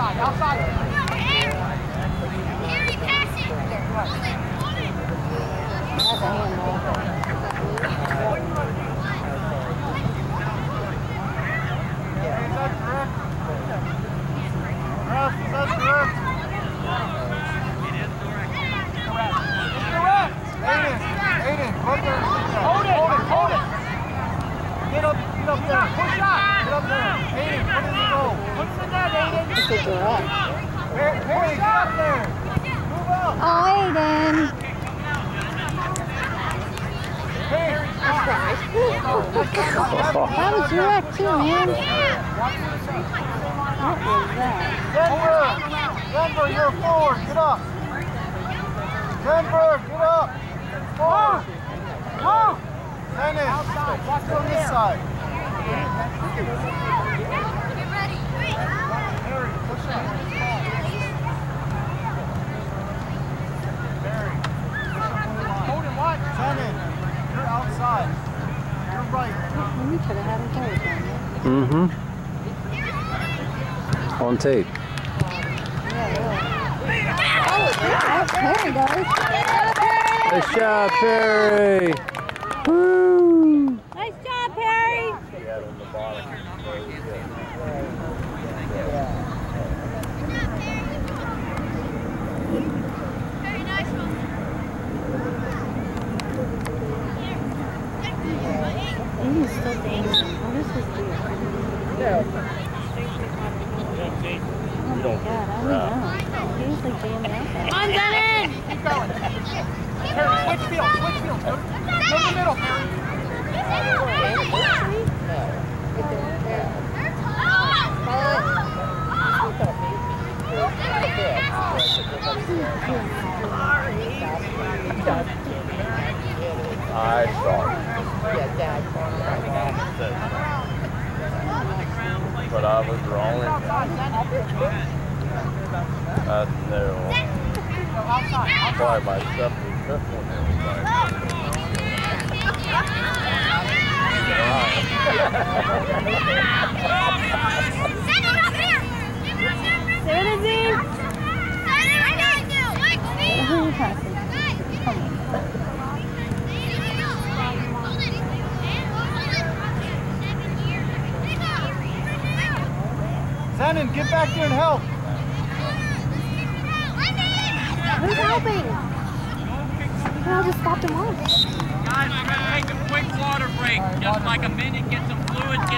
Outside, outside. That's a handball. Is that correct? Ref, is that correct? Correct. Aiden, Aiden, right there. Hold it, hold it. Get up, get up there. Push up. Get up there. Aiden, put it in the goal. Put it in there, Aiden. Oh, Aiden. That was direct too, man. What was that? Denver, Denver, you're forward. Get up. Denver, get up. Forward. Move. Dennis. Watch on this side. Perry, push up. Perry, push up on the line. Hold and watch. Shannon, you're outside. You're right. We could have had a goal down there. Mm-hmm. On tape. Oh, there he goes. Nice job, Perry. Woo! Nice job, Perry. Oh my god, I don't know. He like out there. On, Denon. Keep going. Perry, switch field, switch field. Go, go to the middle, Perry. I saw. But I was wrong. Outside, outside. Sorry, my stuff was Shannon, get back there and help. Who's helping? I'll just stop them off. Guys, we're gonna take a quick water break, just like a minute, get some fluids